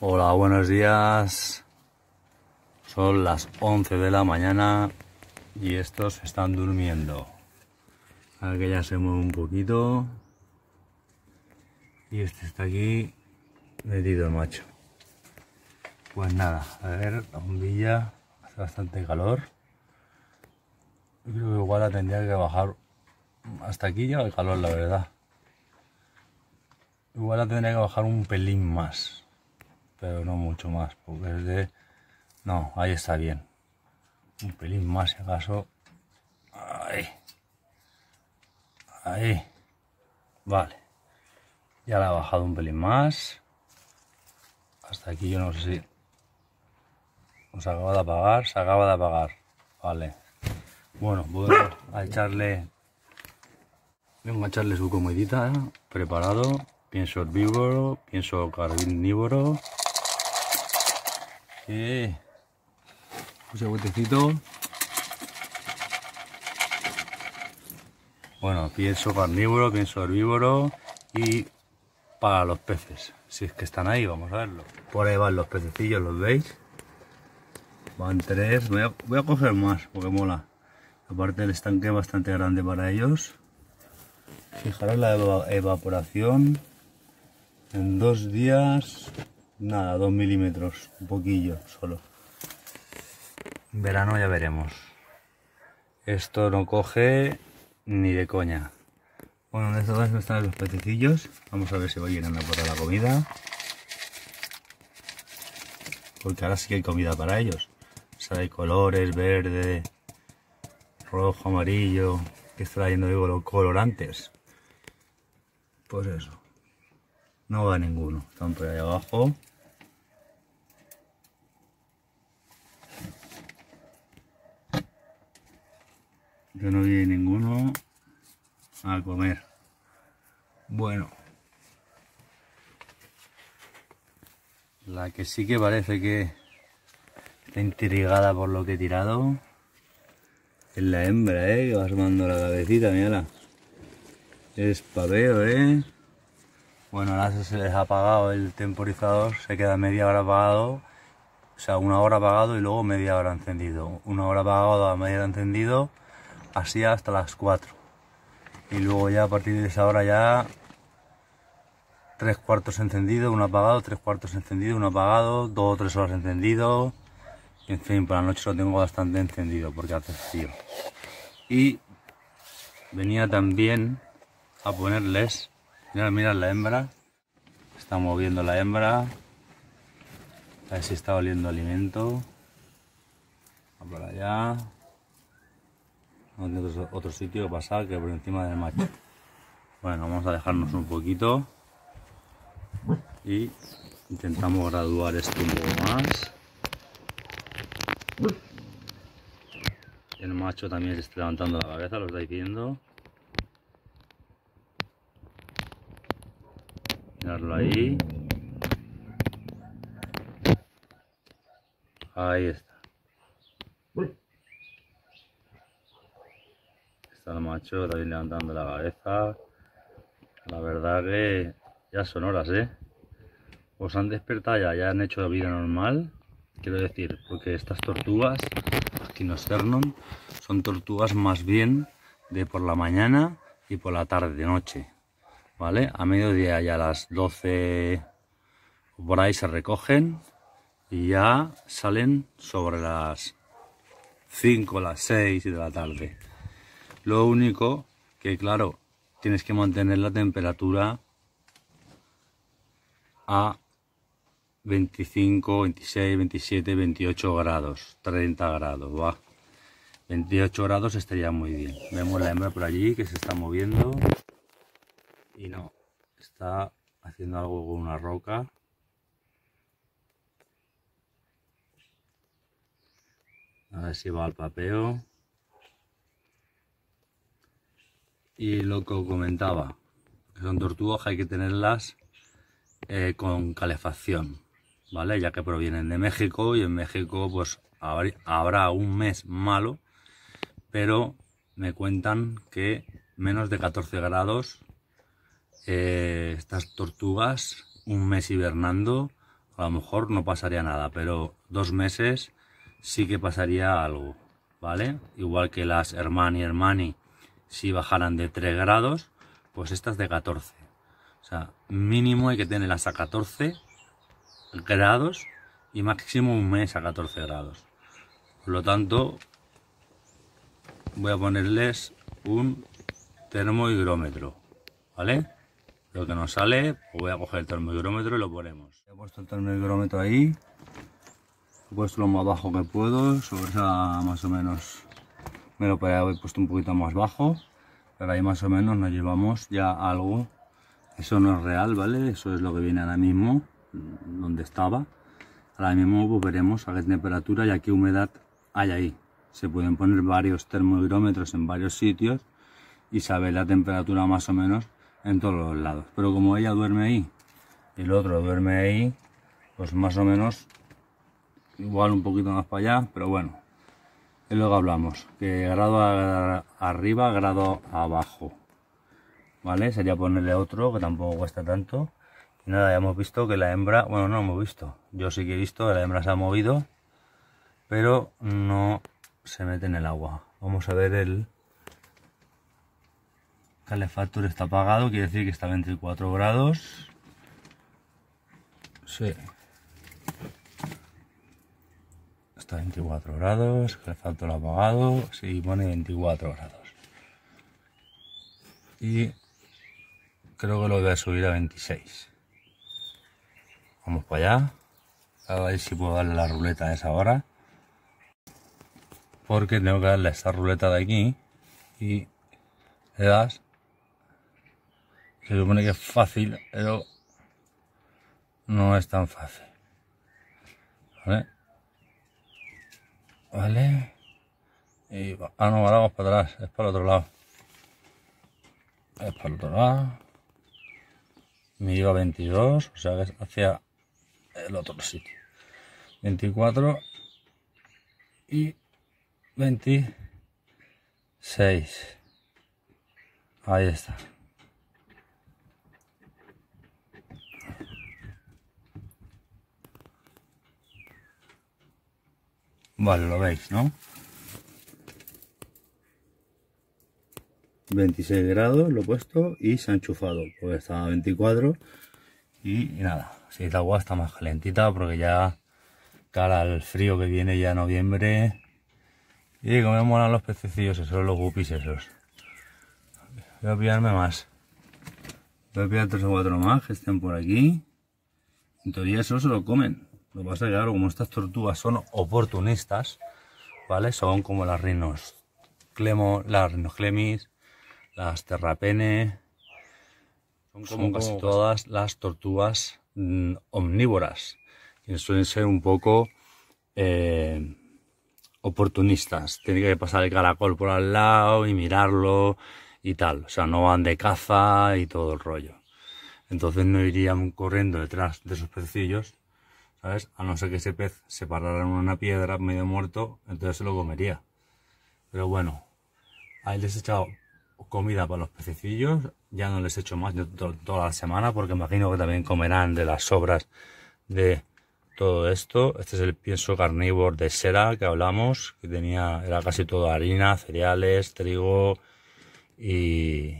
Hola, buenos días. Son las 11 de la mañana y estos están durmiendo. A ver que ya se mueve un poquito. Y este está aquí metido el macho. Pues nada, a ver, la bombilla hace bastante calor. Creo que igual la tendría que bajar. Hasta aquí llega el calor, la verdad. Igual la tendría que bajar un pelín más. Pero no mucho más, porque es de... No, ahí está bien. Un pelín más, si acaso. Ahí. Ahí. Vale. Ya la he bajado un pelín más. Hasta aquí yo no sé si... Se acaba de apagar, se acaba de apagar. Vale. Bueno, voy a echarle... Vengo a echarle su comidita, ¿eh? preparado. Pienso herbívoro, pienso carnívoro. Y... Puse botecito. Bueno, pienso carnívoro, pienso herbívoro y para los peces. Si es que están ahí, vamos a verlo. Por ahí van los pececillos, ¿los veis? Van tres. Voy a, voy a coger más porque mola. Aparte el estanque es bastante grande para ellos. Fijaros la evaporación. En dos días, nada, dos milímetros, un poquillo solo. En verano ya veremos. Esto no coge ni de coña. Bueno, en estos están los pececillos. Vamos a ver si va llenando por la comida. Porque ahora sí que hay comida para ellos. O sea, hay colores, verde, rojo, amarillo. Que está yendo digo los colorantes. Pues eso. No va ninguno. Están por ahí abajo. Yo no vi ninguno a comer. Bueno. La que sí que parece que está intrigada por lo que he tirado es la hembra, ¿eh? Que va asomando la cabecita, mírala. Es paveo, ¿eh? Bueno, ahora se les ha apagado el temporizador, se queda media hora apagado. O sea, una hora apagado y luego media hora encendido. Una hora apagado a media hora encendido, así hasta las 4 y luego ya a partir de esa hora ya tres cuartos encendido, uno apagado, tres cuartos encendido, uno apagado, dos o tres horas encendido. En fin, por la noche lo tengo bastante encendido porque hace frío. Y venía también a ponerles, mirad, mirad la hembra, está moviendo la hembra, a ver si está oliendo alimento. Va por allá otro, otro sitio que pasar que por encima del macho. Bueno, vamos a dejarnos un poquito y intentamos graduar esto un poco más. El macho también se está levantando la cabeza, lo estáis viendo. Ahí. Ahí está. el macho también levantando la cabeza. La verdad que ya son horas, ¿eh? Os han despertado ya, ya han hecho la vida normal. Quiero decir, porque estas tortugas, Quinosternon, son tortugas más bien de por la mañana y por la tarde, de noche. ¿Vale? A mediodía ya a las 12 por ahí se recogen y ya salen sobre las 5, las 6 de la tarde. Lo único que, claro, tienes que mantener la temperatura a 25, 26, 27, 28 grados, 30 grados, va. 28 grados estaría muy bien. Vemos la hembra por allí que se está moviendo. Y no, está haciendo algo con una roca. A ver si va al papeo. Y lo que comentaba, que son tortugas hay que tenerlas eh, con calefacción, ¿vale? Ya que provienen de México y en México pues habrá un mes malo, pero me cuentan que menos de 14 grados, eh, estas tortugas, un mes hibernando, a lo mejor no pasaría nada, pero dos meses sí que pasaría algo, ¿vale? Igual que las Hermani Hermani, si bajaran de 3 grados, pues estas de 14. O sea, mínimo hay que tenerlas a 14 grados y máximo un mes a 14 grados. Por lo tanto, voy a ponerles un termohigrómetro, ¿vale? Lo que nos sale, pues voy a coger el termohigrómetro y lo ponemos. He puesto el termohigrómetro ahí, he puesto lo más bajo que puedo, sobre esa más o menos, me lo podría haber puesto un poquito más bajo, pero ahí más o menos nos llevamos ya algo. Eso no es real, ¿vale? Eso es lo que viene ahora mismo, donde estaba. Ahora mismo pues, veremos a qué temperatura y a qué humedad hay ahí. Se pueden poner varios termohigrómetros en varios sitios y saber la temperatura más o menos en todos los lados. Pero como ella duerme ahí y el otro duerme ahí, pues más o menos igual un poquito más para allá, pero bueno, lo que hablamos, que grado arriba, grado abajo. ¿Vale? Sería ponerle otro que tampoco cuesta tanto. Y nada, ya hemos visto que la hembra, bueno, no hemos visto, yo sí que he visto que la hembra se ha movido, pero no se mete en el agua. Vamos a ver el, calefactor está apagado, quiere decir que está a 24 grados. Sí. Está a 24 grados, calefactor apagado, sí, pone 24 grados. Y creo que lo voy a subir a 26. Vamos para allá. A ver si puedo darle la ruleta a esa hora. Porque tengo que darle esta ruleta de aquí y le das se supone que es fácil, pero no es tan fácil. ¿Vale? Vale. Y, ah, no, ahora vamos para atrás, es para el otro lado. Es para el otro lado. Me lleva 22, o sea que es hacia el otro sitio. 24 y 26. Ahí está. Vale, lo veis, ¿no? 26 grados lo he puesto y se ha enchufado, porque estaba a 24 y, nada, si el agua está más calentita porque ya cara al frío que viene ya noviembre y como me molan los pececillos esos, los guppies esos. Voy a pillarme más. Voy a pillar tres o cuatro más que estén por aquí. En teoría eso se lo comen. Lo que pasa es que, claro, como estas tortugas son oportunistas, ¿vale? Son como las rinos, clemo, las rinoclemis, las terrapene, son como casi todas las tortugas mm, omnívoras, que suelen ser un poco eh, oportunistas. Tienen que pasar el caracol por al lado y mirarlo y tal. O sea, no van de caza y todo el rollo. Entonces no irían corriendo detrás de esos pececillos ¿sabes? A no ser que ese pez se parara en una piedra medio muerto, entonces se lo comería. Pero bueno, ahí les he echado comida para los pececillos, ya no les he hecho más toda la semana porque imagino que también comerán de las sobras de todo esto. Este es el pienso carnívoro de Sera que hablamos, que tenía, era casi todo harina, cereales, trigo y,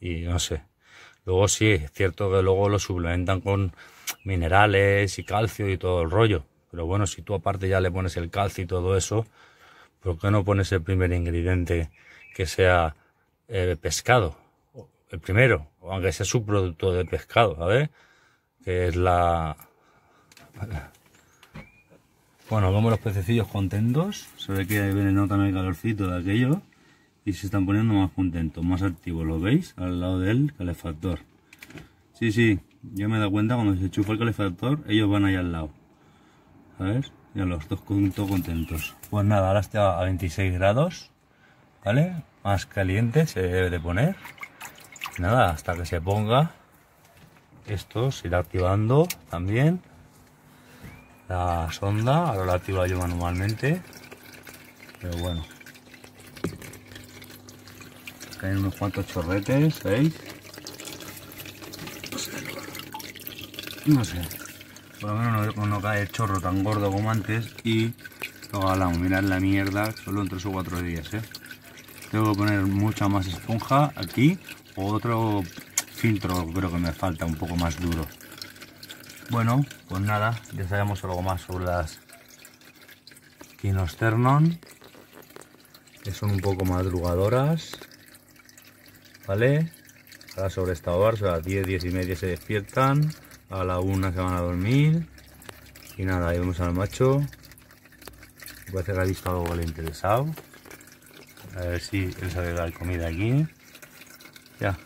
y no sé. Luego sí, es cierto que luego lo suplementan con minerales y calcio y todo el rollo. Pero bueno, si tú aparte ya le pones el calcio y todo eso, ¿por qué no pones el primer ingrediente que sea eh, pescado? El primero, aunque sea su producto de pescado, ¿sabes? Que es la... Bueno, como los pececillos contentos, se ve que viene también el calorcito de aquello y se están poniendo más contentos, más activos, ¿lo veis? Al lado del calefactor. Sí, sí, yo me he dado cuenta cuando se enchufa el calefactor, ellos van ahí al lado. ¿Sabes? Ya los dos juntos contentos. Pues nada, ahora está a 26 grados, ¿vale? Más caliente se debe de poner. Nada, hasta que se ponga, esto se irá activando también. La sonda, ahora la activo yo manualmente. Pero bueno. caen unos cuantos chorretes, ¿veis? No sé, por lo menos no, cae el chorro tan gordo como antes y lo hablamos, mirad la mierda, solo en 3 o 4 días, ¿eh? Tengo que poner mucha más esponja aquí o otro filtro creo que me falta un poco más duro. Bueno, pues nada, ya sabemos algo más sobre las Quinosternon, que son un poco madrugadoras, ¿vale? Ahora sobre esta hora, a las 10, 10 y media se despiertan, a la 1 se van a dormir, y nada, ahí vemos al macho, parece que ha visto algo que le ha interesado, a ver si él sabe dar comida aquí, ya,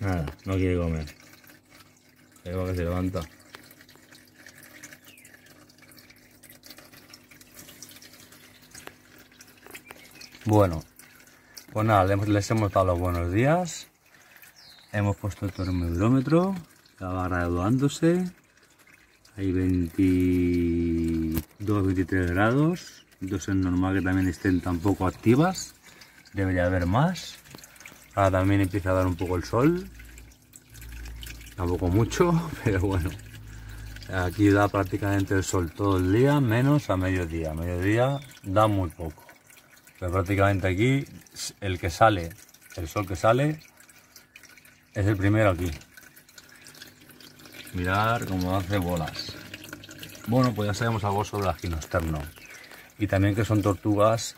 Nada, no quiere comer. Creo que se levanta. Bueno, pues nada, les, hemos dado los buenos días. Hemos puesto el termómetro, ya va graduándose. Hay 22, 23 grados. Entonces es normal que también estén tan poco activas. Debería haber más. Ahora también empieza a dar un poco el sol. Tampoco mucho, pero bueno. Aquí da prácticamente el sol todo el día, menos a mediodía. A mediodía da muy poco. Pero prácticamente aquí el que sale, el sol que sale, es el primero aquí. Mirar cómo hace bolas. Bueno, pues ya sabemos algo sobre la ginosterno. Y también que son tortugas,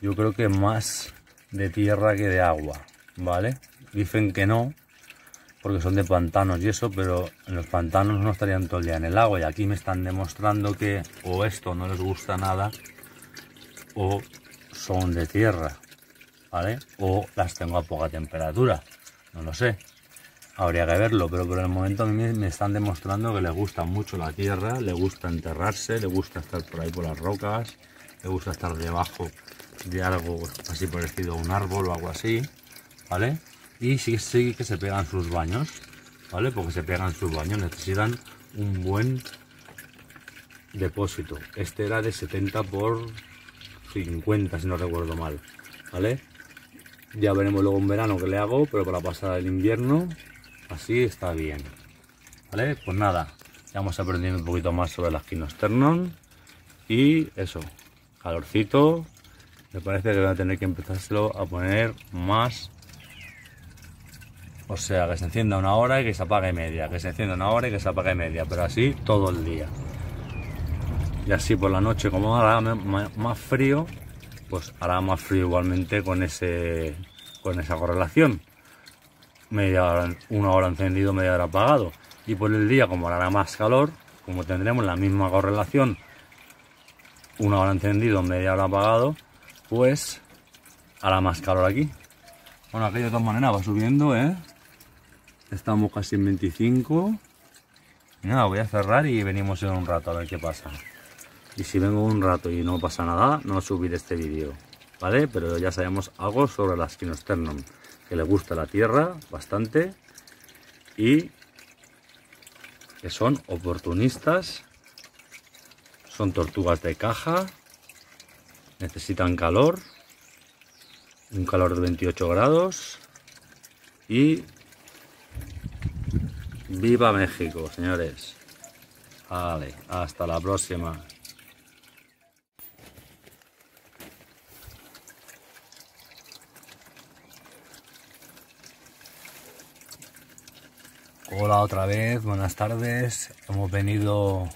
yo creo que más de tierra que de agua. ¿Vale? Dicen que no, porque son de pantanos y eso, pero en los pantanos no estarían todo el día en el agua y aquí me están demostrando que o esto no les gusta nada o son de tierra, ¿vale? O las tengo a poca temperatura, no lo sé. Habría que verlo, pero por el momento a mí me están demostrando que les gusta mucho la tierra, le gusta enterrarse, le gusta estar por ahí por las rocas, le gusta estar debajo de algo así parecido a un árbol o algo así. ¿Vale? Y sí, que se pegan sus baños, ¿vale? Porque se pegan sus baños, necesitan un buen depósito. Este era de 70 por 50, si no recuerdo mal, ¿vale? Ya veremos luego en verano que le hago, pero para pasar el invierno, así está bien, ¿vale? Pues nada, ya vamos aprendiendo un poquito más sobre las Quinosternon y eso, calorcito, me parece que voy a tener que empezárselo a poner más o sea, que se encienda una hora y que se apague media, que se encienda una hora y que se apague media, pero así todo el día. Y así por la noche, como hará más frío, pues hará más frío igualmente con, ese, con esa correlación. Media hora, una hora encendido, media hora apagado. Y por el día, como hará más calor, como tendremos la misma correlación, una hora encendido, media hora apagado, pues hará más calor aquí. Bueno, aquí de todas maneras va subiendo, ¿eh? Estamos casi en 25. Y nada, voy a cerrar y venimos en un rato a ver qué pasa. Y si vengo un rato y no pasa nada, no subiré este vídeo. ¿Vale? Pero ya sabemos algo sobre las Quinosternon. Que le gusta la tierra bastante. Y que son oportunistas. Son tortugas de caja. Necesitan calor. Un calor de 28 grados. Y Viva México, señores. Vale, hasta la próxima. Hola otra vez, buenas tardes. Hemos venido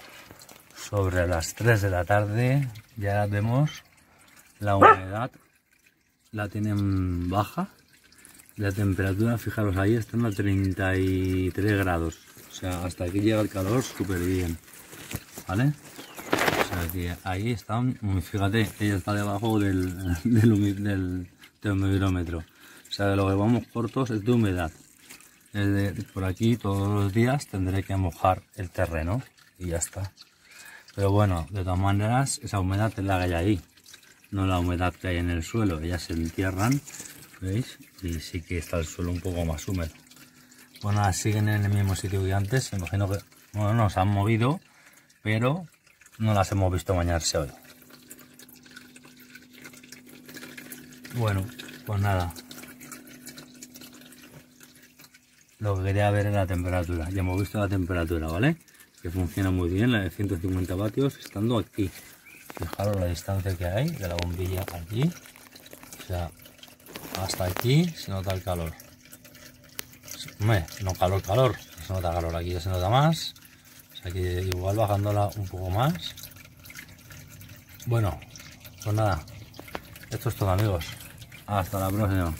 sobre las 3 de la tarde. Ya vemos la humedad. La tienen baja la temperatura, fijaros, ahí están a 33 grados. O sea, hasta aquí llega el calor súper bien. ¿Vale? O sea, que ahí están, fíjate, ella está debajo del, del, termómetro. O sea, de lo que vamos cortos es de humedad. por aquí todos los días tendré que mojar el terreno y ya está. Pero bueno, de todas maneras, esa humedad es la que hay ahí. no la humedad que hay en el suelo, ellas se entierran, ¿veis? Y sí que está el suelo un poco más húmedo. Bueno, siguen en el mismo sitio que antes, imagino que, bueno, nos han movido, pero no las hemos visto bañarse hoy. Bueno, pues nada. Lo que quería ver era la temperatura. Ya hemos visto la temperatura, ¿vale? Que funciona muy bien, la de 150 vatios, estando aquí. Fijaros la distancia que hay de la bombilla aquí. O sea, hasta aquí se nota el calor. no calor, calor. Se nota calor, aquí ya se nota más. O sea que igual bajándola un poco más. Bueno, pues nada. Esto es todo amigos. Hasta la próxima.